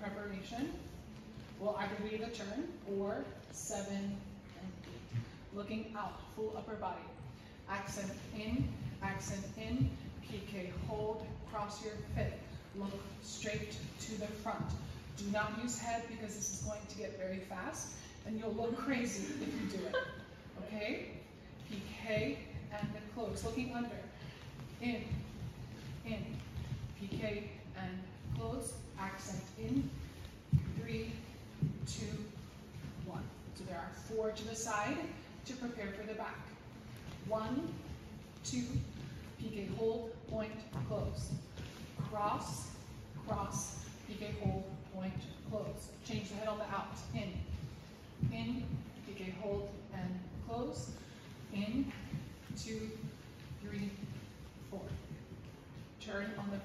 preparation will be the turn or seven and eight. Looking out, full upper body. Accent in, accent in, piqué hold, cross your hip. Look straight to the front. Do not use head because this is going to get very fast and you'll look crazy if you do it. Okay? piqué and then close. Looking under. In, piqué and close. Accent in. Three, two, one. So there are four to the side to prepare for the back. One, two, piqué hold, point, close. Cross, cross, piqué hold, point, close. Change the head on the out. In, in, piqué hold and close. In, two, three, four. Turn on the